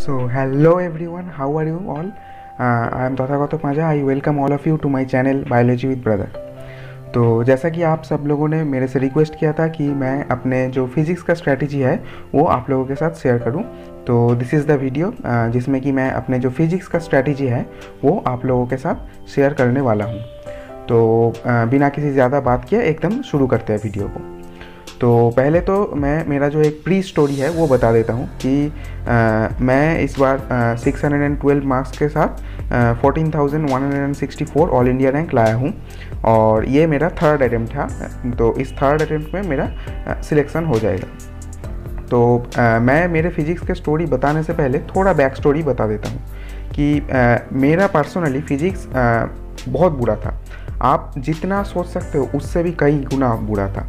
So, hello everyone, how are you all? Uh, I am Tathagata Paja. I welcome all of you to my channel Biology with Brother. तो जैसा कि आप सब लोगों ने मेरे से रिक्वेस्ट किया था कि मैं अपने जो फिज़िक्स का स्ट्रैटेजी है वो आप लोगों के साथ शेयर करूँ तो दिस इज़ द वीडियो जिसमें कि मैं अपने जो फिज़िक्स का स्ट्रैटेजी है वो आप लोगों के साथ शेयर करने वाला हूँ तो uh, बिना किसी ज़्यादा बात किए एकदम शुरू करते हैं वीडियो को तो पहले तो मैं मेरा जो एक प्री स्टोरी है वो बता देता हूँ कि आ, मैं इस बार six hundred and twelve marks के साथ fourteen thousand one hundred and sixty four all India rank लाया हूँ। और ये मेरा थर्ड अटैम्प्ट था तो इस थर्ड अटैम्प्ट में मेरा सिलेक्शन हो जाएगा। तो आ, मैं मेरे फिजिक्स के स्टोरी बताने से पहले थोड़ा बैक स्टोरी बता देता हूँ कि आ, मेरा पर्सनली फिजिक्स बहुत बुरा था। आप जितना सोच सकते हो उससे भी कई गुना बुरा था।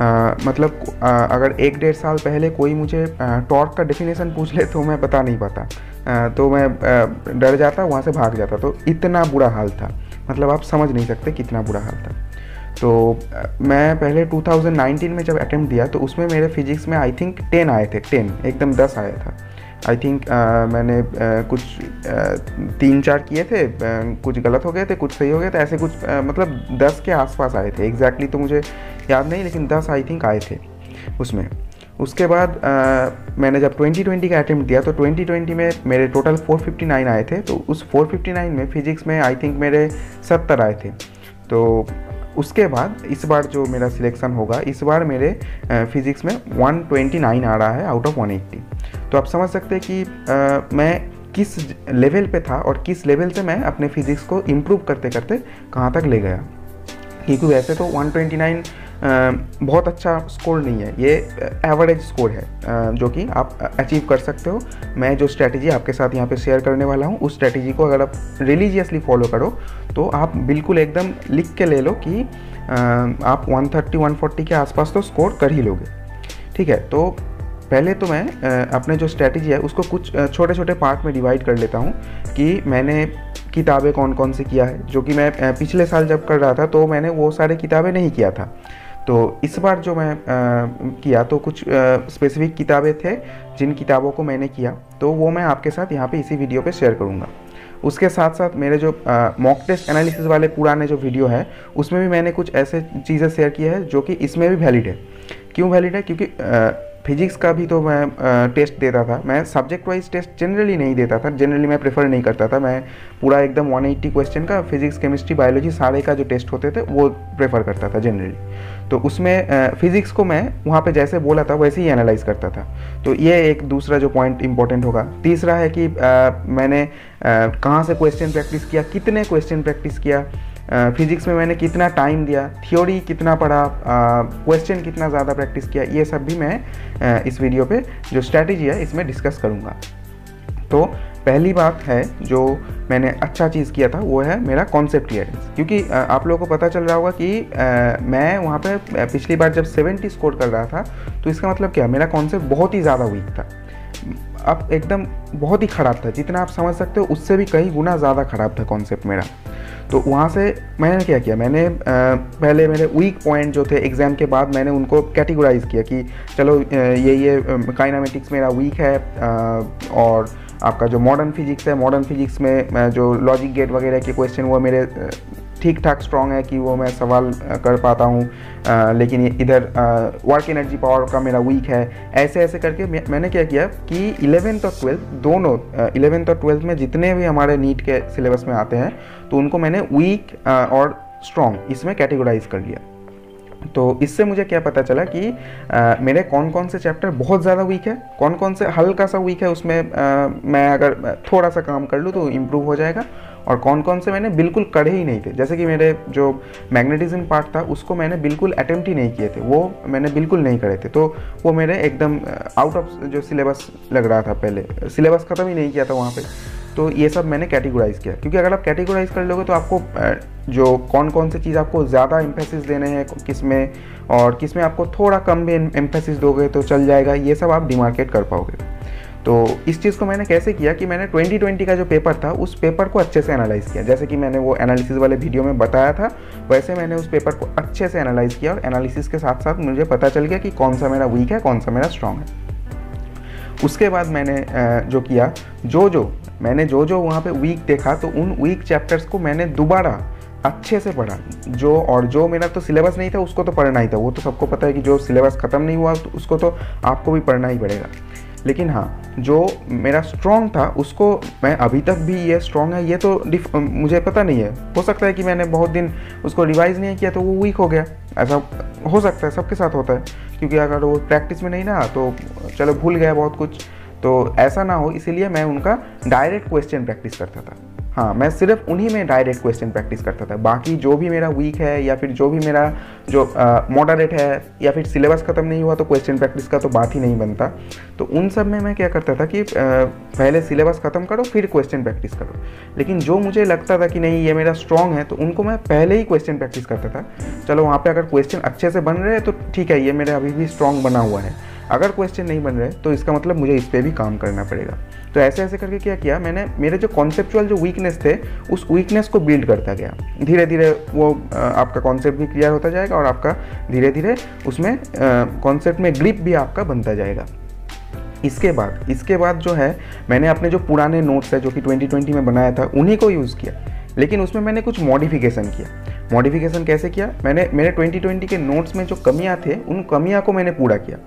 आ, मतलब आ, अगर एक डेढ़ साल पहले कोई मुझे टॉर्क का डेफिनेशन पूछ ले तो मैं बता नहीं पाता। आ, तो मैं डर जाता वहाँ से भाग जाता। तो इतना बुरा हाल था। मतलब आप समझ नहीं सकते कितना बुरा हाल था। तो मैं पहले 2019 में जब अटैम्प्ट दिया तो उसमें मेरे फिजिक्स में आई थिंक टेन आए थे टेन एकदम दस आया था। आई थिंक uh, मैंने uh, कुछ uh, तीन चार किए थे uh, कुछ गलत हो गए थे कुछ सही हो गए थे ऐसे कुछ uh, मतलब दस के आसपास आए थे एग्जैक्टली exactly तो मुझे याद नहीं लेकिन दस आई थिंक आए थे उसमें। उसके बाद आ, मैंने जब 2020 का अटैम्प्ट दिया तो 2020 में मेरे टोटल 459 आए थे तो उस 459 में फिजिक्स में आई थिंक मेरे 70 आए थे। तो उसके बाद इस बार जो मेरा सिलेक्शन होगा इस बार मेरे फिज़िक्स में 129 आ रहा है आउट ऑफ़ 180 तो आप समझ सकते हैं कि आ, मैं किस लेवल पे था और किस लेवल से मैं अपने फिज़िक्स को इम्प्रूव करते करते कहाँ तक ले गया। क्योंकि वैसे तो 129 बहुत अच्छा स्कोर नहीं है। ये एवरेज स्कोर है जो कि आप अचीव कर सकते हो। मैं जो स्ट्रैटेजी आपके साथ यहाँ पे शेयर करने वाला हूँ, उस स्ट्रैटेजी को अगर आप रिलीजियसली फॉलो करो तो आप बिल्कुल एकदम लिख के ले लो कि आप 130 140 के आसपास तो स्कोर कर ही लोगे। ठीक है? तो पहले तो मैं अपने जो स्ट्रैटेजी है, उसको कुछ छोटे छोटे पार्ट में डिवाइड कर लेता हूँ कि मैंने किताबें कौन कौन सी किया है। जो कि मैं पिछले साल जब कर रहा था तो मैंने वो सारे किताबें नहीं किया था। तो इस बार जो मैं आ, किया तो कुछ स्पेसिफिक किताबें थे जिन किताबों को मैंने किया तो वो मैं आपके साथ यहाँ पे इसी वीडियो पे शेयर करूँगा। उसके साथ साथ मेरे जो मॉक टेस्ट एनालिसिस वाले पुराने जो वीडियो है उसमें भी मैंने कुछ ऐसे चीज़ें शेयर की है जो कि इसमें भी वैलिड है। क्यों वैलिड है? क्योंकि आ, फिजिक्स का भी तो मैं टेस्ट देता था। मैं सब्जेक्ट वाइज टेस्ट जनरली नहीं देता था। जनरली मैं प्रेफर नहीं करता था। मैं पूरा एकदम 180 क्वेश्चन का फिजिक्स केमिस्ट्री बायोलॉजी सारे का जो टेस्ट होते थे वो प्रेफर करता था जनरली तो उसमें फिजिक्स को मैं वहाँ पे जैसे बोला था वैसे ही एनालाइज करता था। तो ये एक दूसरा जो पॉइंट इंपॉर्टेंट होगा। तीसरा है कि आ, मैंने कहाँ से क्वेश्चन प्रैक्टिस किया कितने क्वेश्चन प्रैक्टिस किया फिजिक्स में मैंने कितना टाइम दिया थ्योरी कितना पढ़ा क्वेश्चन कितना ज़्यादा प्रैक्टिस किया ये सब भी मैं आ, इस वीडियो पे जो स्ट्रैटेजी है इसमें डिस्कस करूँगा। तो पहली बात है जो मैंने अच्छा चीज़ किया था, वो है मेरा कॉन्सेप्ट क्लियरेंस क्योंकि आप लोगों को पता चल रहा होगा कि मैं वहाँ पे पिछली बार जब 70 स्कोर कर रहा था तो इसका मतलब क्या, मेरा कॉन्सेप्ट बहुत ही ज़्यादा वीक था। अब एकदम बहुत ही ख़राब था, जितना आप समझ सकते हो, उससे भी कई गुना ज़्यादा ख़राब था कॉन्सेप्ट मेरा। तो वहाँ से मैंने क्या किया, मैंने पहले मेरे वीक पॉइंट जो थे एग्ज़ाम के बाद मैंने उनको कैटेगराइज किया कि, चलो ये ये काइनामेटिक्स मेरा वीक है और आपका जो मॉडर्न फिजिक्स है मॉडर्न फिजिक्स में जो लॉजिक गेट वगैरह के क्वेश्चन वो मेरे ठीक ठाक स्ट्रॉन्ग है कि वो मैं सवाल कर पाता हूँ। लेकिन इधर वर्क एनर्जी पावर का मेरा वीक है। ऐसे ऐसे करके मैंने क्या किया कि इलेवेंथ और ट्वेल्थ दोनों इलेवेंथ और ट्वेल्थ में जितने भी हमारे नीट के सिलेबस में आते हैं तो उनको मैंने वीक और स्ट्रॉन्ग इसमें कैटेगराइज कर लिया तो इससे मुझे क्या पता चला कि आ, मेरे कौन कौन से चैप्टर बहुत ज़्यादा वीक है कौन कौन से हल्का सा वीक है उसमें आ, मैं अगर थोड़ा सा काम कर लूँ तो इम्प्रूव हो जाएगा और कौन कौन से मैंने बिल्कुल करे ही नहीं थे। जैसे कि मेरे जो मैग्नेटिज्म पार्ट था उसको मैंने बिल्कुल अटेम्प्ट ही नहीं किए थे वो मैंने बिल्कुल नहीं करे थे। तो वो मेरे एकदम आउट ऑफ़ जो सिलेबस लग रहा था पहले सिलेबस ख़त्म ही नहीं किया था वहाँ पर तो ये सब मैंने कैटेगराइज किया। क्योंकि अगर आप कैटेगराइज कर लोगे तो आपको जो कौन कौन सी चीज़ आपको ज़्यादा एम्फेसिस देने हैं, किसमें, और किसमें आपको थोड़ा कम भी एम्फेसिस दोगे तो चल जाएगा। ये सब आप डिमार्केट कर पाओगे। तो इस चीज़ को मैंने कैसे किया कि मैंने 2020 का जो पेपर था, उस पेपर को अच्छे से एनालाइज किया। जैसे कि मैंने वो एनालिसिस वाले वीडियो में बताया था, वैसे मैंने उस पेपर को अच्छे से एनालाइज किया और एनालिसिस के साथ साथ मुझे पता चल गया कि कौन सा मेरा वीक है, कौन सा मेरा स्ट्रॉन्ग है। उसके बाद मैंने जो किया, जो जो मैंने जो जो वहाँ पे वीक देखा तो उन वीक चैप्टर्स को मैंने दोबारा अच्छे से पढ़ा। जो और जो मेरा तो सिलेबस नहीं था, उसको तो पढ़ना ही था। वो तो सबको पता है कि जो सिलेबस ख़त्म नहीं हुआ तो उसको तो आपको भी पढ़ना ही पड़ेगा। लेकिन हाँ जो मेरा स्ट्रॉन्ग था, उसको मैं अभी तक भी ये स्ट्रॉन्ग है। ये तो मुझे पता नहीं है। हो सकता है कि मैंने बहुत दिन उसको रिवाइज़ नहीं किया तो वो वीक हो गया। ऐसा हो सकता है, सबके साथ होता है। क्योंकि अगर वो प्रैक्टिस में नहीं ना तो चलो भूल गया बहुत कुछ। तो ऐसा ना हो इसीलिए मैं उनका डायरेक्ट क्वेश्चन प्रैक्टिस करता था। हाँ मैं सिर्फ़ उन्हीं में डायरेक्ट क्वेश्चन प्रैक्टिस करता था। बाकी जो भी मेरा वीक है या फिर जो भी मेरा जो मॉडरेट है या फिर सिलेबस ख़त्म नहीं हुआ तो क्वेश्चन प्रैक्टिस का तो बात ही नहीं बनता। तो उन सब में मैं क्या करता था कि आ, पहले सिलेबस ख़त्म करो फिर क्वेश्चन प्रैक्टिस करो। लेकिन जो मुझे लगता था कि नहीं ये मेरा स्ट्रॉन्ग है तो उनको मैं पहले ही क्वेश्चन प्रैक्टिस करता था। चलो वहाँ पर अगर क्वेश्चन अच्छे से बन रहे हैं तो ठीक है ये मेरा अभी भी स्ट्रॉन्ग बना हुआ है। अगर क्वेश्चन नहीं बन रहे तो इसका मतलब मुझे इस पर भी काम करना पड़ेगा। तो ऐसे ऐसे करके क्या किया मैंने, मेरे जो कॉन्सेप्चुअल जो वीकनेस थे, उस वीकनेस को बिल्ड करता गया। धीरे धीरे वो आपका कॉन्सेप्ट भी क्लियर होता जाएगा और आपका धीरे धीरे उसमें कॉन्सेप्ट में ग्रिप भी आपका बनता जाएगा। इसके बाद इसके बाद जो है, मैंने अपने जो पुराने नोट्स है, जो कि 2020 में बनाया था, उन्हीं को यूज़ किया। लेकिन उसमें मैंने कुछ मॉडिफिकेशन किया। मॉडिफिकेशन कैसे किया? मैंने, मेरे 2020 के नोट्स में जो कमियाँ थे, उन कमियाँ को मैंने पूरा किया।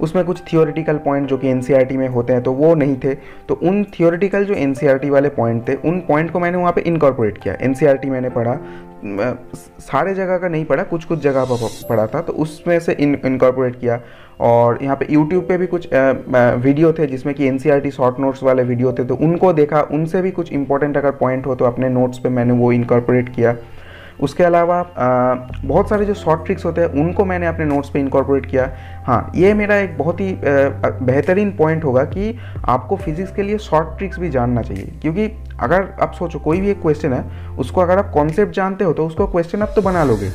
उसमें कुछ थियोरिटिकल पॉइंट जो कि एन e में होते हैं तो वो नहीं थे। तो उन थियोरिटिकल जो एन e वाले पॉइंट थे, उन पॉइंट को मैंने वहाँ पर इनकॉर्पोरेट किया। एन e मैंने पढ़ा। सारे जगह का नहीं पढ़ा कुछ कुछ जगह पर पढ़ा था तो उसमें से इन इनकॉर्पोरेट किया। और यहाँ पे YouTube पे भी कुछ वीडियो थे, जिसमें कि एन शॉर्ट नोट्स वाले वीडियो थे तो उनको देखा। उनसे भी कुछ इंपॉर्टेंट अगर पॉइंट हो तो अपने नोट्स पे मैंने वो इनकॉर्पोरेट किया। उसके अलावा बहुत सारे जो शॉर्ट ट्रिक्स होते हैं, उनको मैंने अपने नोट्स पे इनकॉर्पोरेट किया। हाँ ये मेरा एक बहुत ही बेहतरीन पॉइंट होगा कि आपको फिजिक्स के लिए शॉर्ट ट्रिक्स भी जानना चाहिए। क्योंकि अगर आप सोचो, कोई भी एक क्वेश्चन है, उसको अगर आप कॉन्सेप्ट जानते हो तो उसको क्वेश्चन आप तो बना लोगे।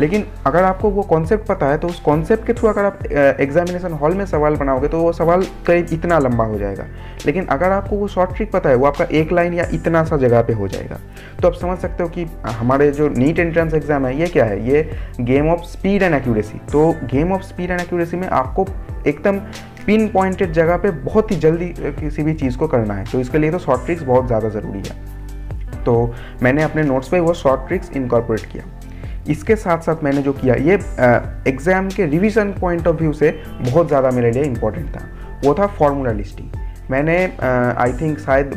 लेकिन अगर आपको वो कॉन्सेप्ट पता है तो उस कॉन्सेप्ट के थ्रू अगर आप एग्जामिनेशन हॉल में सवाल बनाओगे तो वो सवाल करीब इतना लंबा हो जाएगा। लेकिन अगर आपको वो शॉर्ट ट्रिक पता है, वो आपका एक लाइन या इतना सा जगह पे हो जाएगा। तो आप समझ सकते हो कि हमारे जो नीट एंट्रेंस एग्ज़ाम है, ये क्या है? ये game of speed and accuracy तो game of speed and accuracy में आपको एकदम पिन पॉइंटेड जगह पे बहुत ही जल्दी किसी भी चीज़ को करना है। तो इसके लिए तो शॉर्ट ट्रिक्स बहुत ज़्यादा ज़रूरी है। तो मैंने अपने नोट्स पे वो शॉर्ट ट्रिक्स इनकॉर्पोरेट किया। इसके साथ साथ मैंने जो किया ये एग्ज़ाम के रिविज़न पॉइंट ऑफ़ व्यू से बहुत ज़्यादा मेरे लिए इम्पोर्टेंट था। वो था फॉर्मूला लिस्टिंग मैंने आई थिंक शायद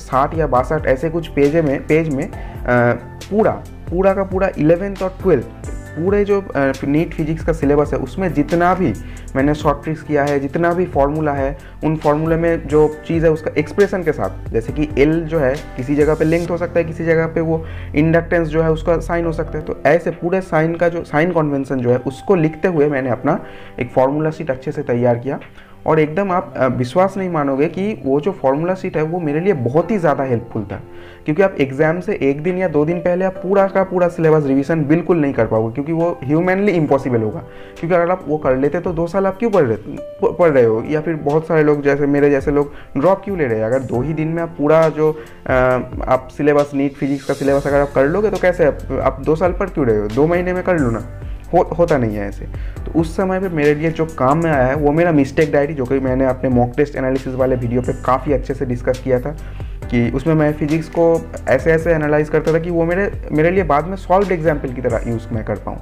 साठ या बासठ ऐसे कुछ पेज में पेज में आ, पूरा पूरा का पूरा इलेवेंथ और ट्वेल्थ पूरे जो नीट फिजिक्स का सिलेबस है, उसमें जितना भी मैंने शॉर्ट ट्रिक्स किया है, जितना भी फॉर्मूला है, उन फॉर्मूले में जो चीज़ है, उसका एक्सप्रेशन के साथ, जैसे कि एल जो है, किसी जगह पे लेंथ हो सकता है, किसी जगह पे वो इंडक्टेंस जो है, उसका साइन हो सकता है। तो ऐसे पूरे साइन का जो साइन कॉन्वेंसन जो है, उसको लिखते हुए मैंने अपना एक फार्मूला शीट अच्छे से तैयार किया। और एकदम आप विश्वास नहीं मानोगे कि वो जो फॉर्मूला सीट है वो मेरे लिए बहुत ही ज़्यादा हेल्पफुल था। क्योंकि आप एग्ज़ाम से एक दिन या दो दिन पहले आप पूरा का पूरा सिलेबस रिवीजन बिल्कुल नहीं कर पाओगे, क्योंकि वो ह्यूमनली इम्पॉसिबल होगा। क्योंकि अगर आप वो कर लेते तो दो साल आप क्यों पढ़ रहे पढ़ रहे हो? या फिर बहुत सारे लोग जैसे, मेरे जैसे लोग ड्रॉप क्यों ले रहे हैं? अगर दो ही दिन में आप पूरा जो आप सिलेबस नीट फिजिक्स का सिलेबस अगर आप कर लोगे तो कैसे आप दो साल पढ़ क्यों रहे हो? दो महीने में कर लो ना। हो, होता नहीं है ऐसे। तो उस समय पे मेरे लिए जो काम में आया है वो मेरा मिस्टेक डायरी जो कि मैंने अपने मॉक टेस्ट एनालिसिस वाले वीडियो पे काफ़ी अच्छे से डिस्कस किया था कि उसमें मैं फिजिक्स को ऐसे ऐसे एनालाइज करता था कि वो मेरे मेरे लिए बाद में सॉल्व एग्ज़ाम्पल की तरह यूज़ मैं कर पाऊँ।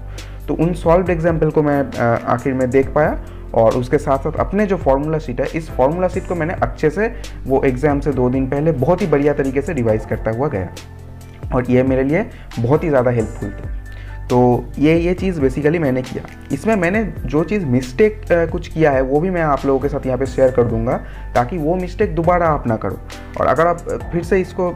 तो उन सॉल्व एग्ज़ाम्पल को मैं आखिर में देख पाया और उसके साथ साथ अपने जो फार्मूला सीट है इस फार्मूला सीट को मैंने अच्छे से वो एग्ज़ाम से दो दिन पहले बहुत ही बढ़िया तरीके से रिवाइज करता हुआ गया। और ये मेरे लिए बहुत ही ज़्यादा हेल्पफुल था। तो ये ये चीज़ बेसिकली मैंने किया। इसमें मैंने जो चीज़ मिस्टेक कुछ किया है, वो भी मैं आप लोगों के साथ यहाँ पे शेयर कर दूँगा, ताकि वो मिस्टेक दोबारा आप ना करो। और अगर आप फिर से इसको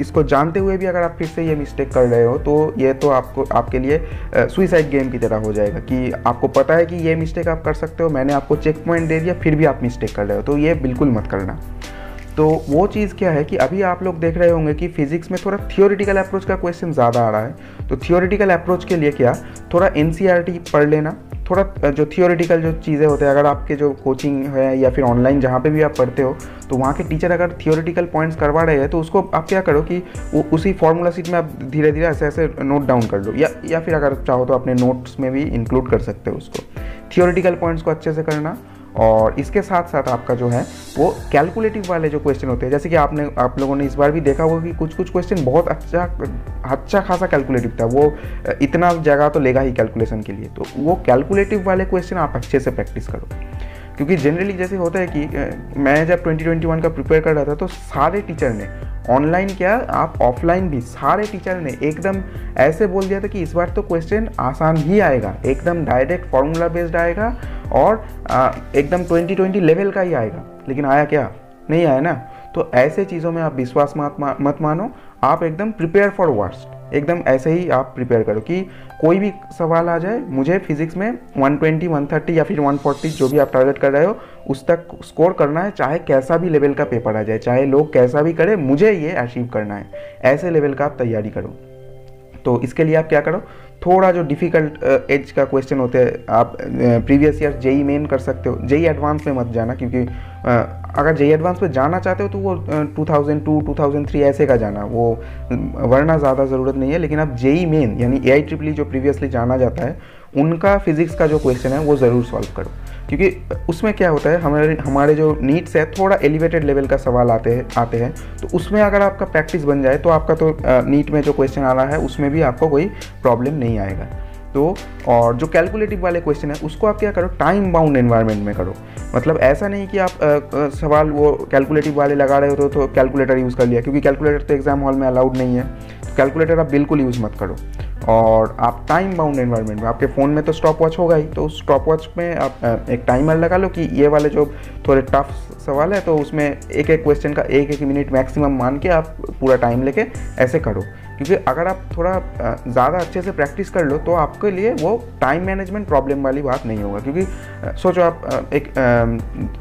इसको जानते हुए भी अगर आप फिर से ये मिस्टेक कर रहे हो तो ये तो आपको, आपके लिए सुइसाइड गेम की तरह हो जाएगा कि आपको पता है कि ये मिस्टेक आप कर सकते हो, मैंने आपको चेक पॉइंट दे दिया, फिर भी आप मिस्टेक कर रहे हो। तो ये बिल्कुल मत करना। तो वो चीज़ क्या है कि अभी आप लोग देख रहे होंगे कि फिजिक्स में थोड़ा थियोरिटिकल अप्रोच का क्वेश्चन ज़्यादा आ रहा है। तो थियोरिटिकल अप्रोच के लिए क्या, थोड़ा एन e पढ़ लेना। थोड़ा जो थियोरिटिकल जो चीज़ें होते हैं, अगर आपके जो कोचिंग है या फिर ऑनलाइन जहाँ पे भी आप पढ़ते हो तो वहाँ के टीचर अगर थियोरिटिकल पॉइंट्स करवा रहे हैं तो उसको आप क्या करो कि वो उसी फॉर्मूला सीट में आप धीरे धीरे ऐसे ऐसे नोट डाउन कर लो या या फिर अगर चाहो तो अपने नोट्स में भी इंक्लूड कर सकते हो उसको। थियोरिटिकल पॉइंट्स को अच्छे से करना। और इसके साथ साथ आपका जो है, वो कैलकुलेटिव वाले जो क्वेश्चन होते हैं, जैसे कि आपने, आप लोगों ने इस बार भी देखा होगा कि कुछ कुछ क्वेश्चन बहुत अच्छा अच्छा खासा कैलकुलेटिव था। वो, इतना जगह तो लेगा ही कैलकुलेशन के लिए। तो वो कैलकुलेटिव वाले क्वेश्चन आप अच्छे से प्रैक्टिस करो। क्योंकि जनरली जैसे होता है कि मैं जब 2021 का प्रिपेयर कर रहा था तो सारे टीचर ने ऑनलाइन क्या, आप ऑफलाइन भी सारे टीचर ने एकदम ऐसे बोल दिया था कि इस बार तो क्वेश्चन आसान ही आएगा। एकदम डायरेक्ट फॉर्मूला बेस्ड आएगा। और एकदम 2020 लेवल का ही आएगा। लेकिन आया क्या? नहीं आया ना? तो ऐसे चीज़ों में आप विश्वास मत मत मानो। आप एकदम प्रिपेयर फॉर वर्स्ट एकदम ऐसे ही आप प्रिपेयर करो कि कोई भी सवाल आ जाए मुझे फिजिक्स में 120, 130 या फिर 140 जो भी आप टारगेट कर रहे हो उस तक स्कोर करना है चाहे कैसा भी लेवल का पेपर आ जाए चाहे लोग कैसा भी करें मुझे ये अचीव करना है। ऐसे लेवल का आप तैयारी करो। तो इसके लिए आप क्या करो, थोड़ा जो डिफ़िकल्ट एज का क्वेश्चन होते हैं, आप प्रीवियस ईयर जेई मेन कर सकते हो। जेई एडवांस में मत जाना क्योंकि अगर जेई एडवांस में जाना चाहते हो तो वो 2002 2003 ऐसे का जाना। वो वरना ज़्यादा ज़रूरत नहीं है, लेकिन आप जेई मेन यानी ए आई ट्रिपली जो प्रीवियसली जाना जाता है, उनका फिजिक्स का जो क्वेश्चन है, वो ज़रूर सॉल्व करो। क्योंकि उसमें क्या होता है हमारे हमारे जो नीड्स है थोड़ा एलिवेटेड लेवल का सवाल आते हैं आते हैं। तो उसमें अगर आपका प्रैक्टिस बन जाए तो आपका तो नीट में जो क्वेश्चन आ रहा है उसमें भी आपको कोई प्रॉब्लम नहीं आएगा। तो और जो कैलकुलेटिव वाले क्वेश्चन है उसको आप क्या करो टाइम बाउंड एनवायरनमेंट में करो। मतलब ऐसा नहीं कि आप आ, आ, सवाल वो कैलकुलेटिव वाले लगा रहे हो तो, कैलकुलेटर यूज़ कर लिया। क्योंकि कैलकुलेटर तो एग्ज़ाम हॉल में अलाउड नहीं है। तो कैलकुलेटर आप बिल्कुल यूज़ मत करो। और आप टाइम बाउंड एनवायरनमेंट में आपके फ़ोन में तो स्टॉप वॉच होगा ही तो उस स्टॉप वॉच में आप एक टाइमर लगा लो कि ये वाले जो थोड़े टफ सवाल है तो उसमें एक एक क्वेश्चन का एक एक मिनट मैक्सिमम मान के आप पूरा टाइम लेके ऐसे करो। क्योंकि अगर आप थोड़ा ज़्यादा अच्छे से प्रैक्टिस कर लो तो आपके लिए वो टाइम मैनेजमेंट प्रॉब्लम वाली बात नहीं होगा। क्योंकि सोचो आप एक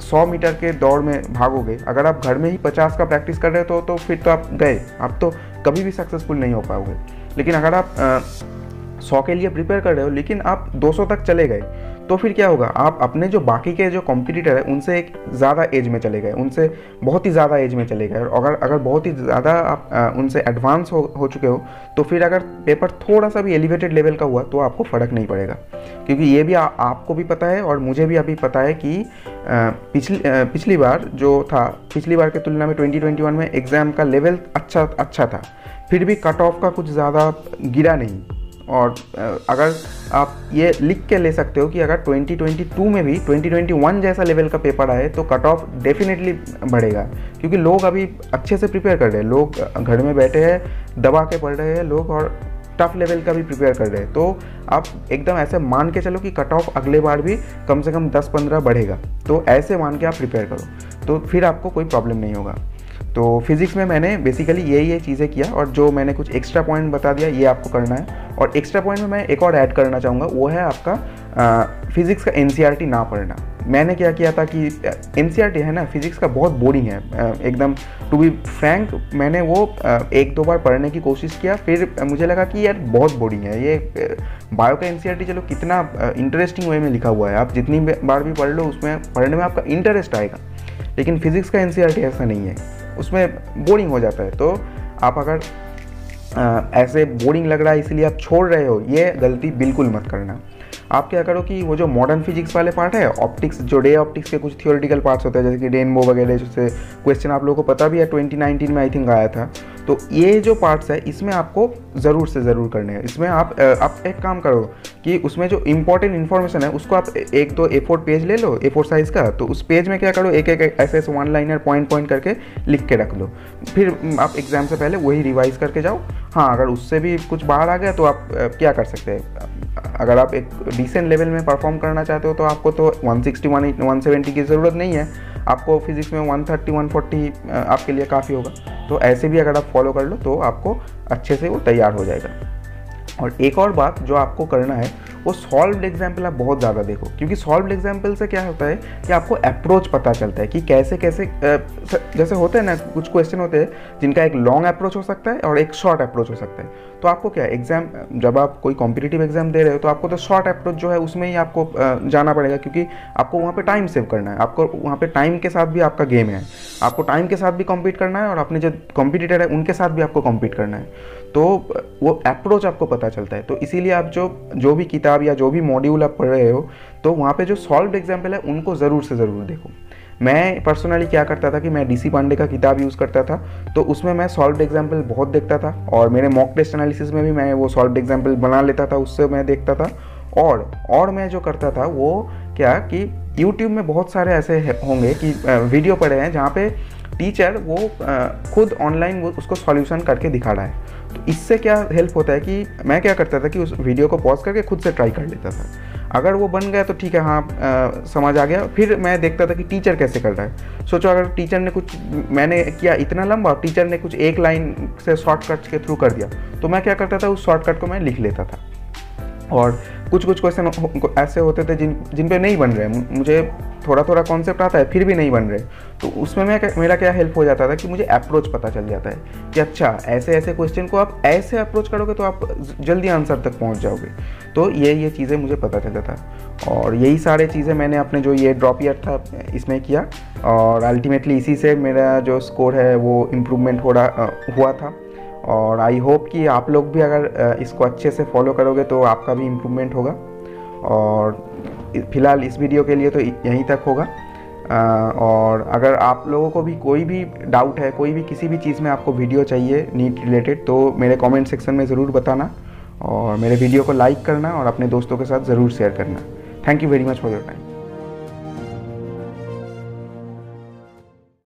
सौ मीटर के दौड़ में भागोगे अगर आप घर में ही पचास का प्रैक्टिस कर रहे हो तो, तो फिर तो आप गए आप तो कभी भी सक्सेसफुल नहीं हो पाओगे। लेकिन अगर आप सौ के लिए प्रिपेयर कर रहे हो लेकिन आप 200 तक चले गए तो फिर क्या होगा? आप अपने जो बाकी के जो कॉम्पिटिटर है उनसे एक ज़्यादा एज में चले गए उनसे बहुत ही ज़्यादा एज में चले गए। और अगर अगर बहुत ही ज़्यादा आप आ, उनसे एडवांस हो हो चुके हो तो फिर अगर पेपर थोड़ा सा भी एलिवेटेड लेवल का हुआ तो आपको फ़र्क नहीं पड़ेगा। क्योंकि ये भी आ, आपको भी पता है और मुझे भी अभी पता है कि पिछली पिछली बार जो था पिछली बार की तुलना में ट्वेंटी में एग्ज़ाम का लेवल अच्छा अच्छा था। फिर भी कट ऑफ़ का कुछ ज़्यादा गिरा नहीं। और अगर आप ये लिख के ले सकते हो कि अगर 2022 में भी 2021 जैसा लेवल का पेपर आए तो कट ऑफ़ डेफिनेटली बढ़ेगा। क्योंकि लोग अभी अच्छे से प्रिपेयर कर रहे हैं। लोग घर में बैठे हैं, दबा के पढ़ रहे हैं लोग और टफ लेवल का भी प्रिपेयर कर रहे हैं। तो आप एकदम ऐसे मान के चलो कि कट ऑफ़ अगले बार भी कम से कम 10-15 बढ़ेगा। तो ऐसे मान के आप प्रिपेयर करो। तो फिर आपको कोई प्रॉब्लम नहीं होगा। तो फिज़िक्स में मैंने बेसिकली ये ये चीज़ें किया और जो मैंने कुछ एक्स्ट्रा पॉइंट बता दिया, ये आपको करना है। और एक्स्ट्रा पॉइंट में मैं एक और ऐड करना चाहूँगा, वो है आपका फिज़िक्स का एन e ना पढ़ना। मैंने क्या किया था कि एन e है ना फिज़िक्स का बहुत बोरिंग है। एकदम टू बी फ्रैंक मैंने वो एक दो बार पढ़ने की कोशिश किया, फिर मुझे लगा कि यार बहुत बोरिंग है। ये बायो का एन e चलो कितना इंटरेस्टिंग वे में लिखा हुआ है। आप जितनी बार भी पढ़ लो, उसमें पढ़ने में आपका इंटरेस्ट आएगा। लेकिन फिज़िक्स का एन ऐसा नहीं है। उसमें बोरिंग हो जाता है। तो आप अगर आ, ऐसे बोरिंग लग रहा है इसलिए आप छोड़ रहे हो ये गलती बिल्कुल मत करना। आप क्या करो कि वो जो मॉडर्न फिजिक्स वाले पार्ट है ऑप्टिक्स जो डे ऑप्टिक्स के कुछ थियोरिटिकल पार्ट्स होते हैं जैसे कि रेनबो वगैरह जैसे क्वेश्चन आप लोगों को पता भी है 2019 में आई थिंक आया था। तो ये जो पार्ट्स है, इसमें आपको ज़रूर से ज़रूर करने हैं। इसमें आप आप एक काम करो कि उसमें जो इंपॉर्टेंट इन्फॉर्मेशन है, उसको आप एक दो ए फोर पेज ले लो ए फोर साइज़ का तो उस पेज में क्या करो, एक एक ऐसे ऐसे वन लाइनर पॉइंट पॉइंट करके लिख के रख लो। फिर आप एग्ज़ाम से पहले वही रिवाइज करके जाओ। हाँ अगर उससे भी कुछ बाहर आ गया तो आप क्या कर सकते हैं? अगर आप एक डिसेंट लेवल में परफॉर्म करना चाहते हो तो आपको तो 160 170 की ज़रूरत नहीं है। आपको फिजिक्स में 130 140 आपके लिए काफ़ी होगा। तो ऐसे भी अगर आप फॉलो कर लो तो आपको अच्छे से वो तैयार हो जाएगा। और एक और बात जो आपको करना है वो सॉल्व एग्ज़ाम्पल आप बहुत ज़्यादा देखो, क्योंकि सॉल्व एग्ज़ाम्पल से क्या होता है कि आपको अप्रोच पता चलता है कि कैसे कैसे जैसे होते हैं ना, कुछ क्वेश्चन होते हैं जिनका एक लॉन्ग अप्रोच हो सकता है और एक शॉर्ट अप्रोच हो सकता है। तो आपको क्या एग्ज़ाम जब आप कोई कॉम्पिटेटिव एग्ज़ाम दे रहे हो तो आपको तो शॉर्ट अप्रोच जो है उसमें ही आपको जाना पड़ेगा, क्योंकि आपको वहाँ पे टाइम सेव करना है। आपको वहाँ पे टाइम के साथ भी आपका गेम है। आपको टाइम के साथ भी कॉम्पीट करना है और अपने जो कॉम्पिटिटर है, उनके साथ भी आपको कॉम्पीट करना है। तो वो अप्रोच आपको पता चलता है। तो इसीलिए आप जो जो भी किताब किताब या जो भी मॉड्यूल आप पढ़ रहे हो तो वहाँ पे जो सॉल्व एग्ज़ाम्पल है, उनको ज़रूर से ज़रूर देखो। मैं पर्सनली क्या करता था कि मैं डीसी पांडे का किताब यूज़ करता था तो उसमें मैं सॉल्व एग्ज़ाम्पल बहुत देखता था, और मेरे मॉक टेस्ट एनालिसिस में भी मैं वो सॉल्व एग्ज़ाम्पल बना लेता था, उससे मैं देखता था। और और मैं जो करता था, वो क्या कि यूट्यूब में बहुत सारे ऐसे होंगे कि वीडियो पड़े हैं, जहाँ पे टीचर वो खुद ऑनलाइन उसको सॉल्यूशन करके दिखा रहा है। इससे क्या हेल्प होता है कि मैं क्या करता था कि उस वीडियो को पॉज करके खुद से ट्राई कर लेता था। अगर वो बन गया तो ठीक है हाँ आ, समझ आ गया। फिर मैं देखता था कि टीचर कैसे कर रहा है। सोचो अगर टीचर ने कुछ मैंने किया इतना लंबा टीचर ने कुछ एक लाइन से शॉर्टकट के थ्रू कर दिया तो मैं क्या करता था उस शॉर्टकट को मैं लिख लेता था। और कुछ कुछ क्वेश्चन ऐसे होते थे जिन जिन पे नहीं बन रहे। मुझे थोड़ा थोड़ा कॉन्सेप्ट आता है, फिर भी नहीं बन रहे। तो उसमें मैं मेरा क्या हेल्प हो जाता था कि मुझे अप्रोच पता चल जाता है कि अच्छा ऐसे ऐसे क्वेश्चन को आप ऐसे अप्रोच करोगे तो आप जल्दी आंसर तक पहुँच जाओगे। तो ये ये चीज़ें मुझे पता चल जाता और यही सारे चीज़ें मैंने अपने जो ये ड्रॉप ईयर था, इसमें किया। और अल्टीमेटली इसी से मेरा जो स्कोर है, वो इम्प्रूवमेंट हो रहा, हुआ था। और आई होप कि आप लोग भी अगर इसको अच्छे से फॉलो करोगे तो आपका भी इम्प्रूवमेंट होगा। और फ़िलहाल इस वीडियो के लिए तो यहीं तक होगा। और अगर आप लोगों को भी कोई भी डाउट है, कोई भी किसी भी चीज़ में आपको वीडियो चाहिए नीट रिलेटेड तो मेरे कमेंट सेक्शन में ज़रूर बताना। और मेरे वीडियो को लाइक करना और अपने दोस्तों के साथ ज़रूर शेयर करना। Thank you very much for your time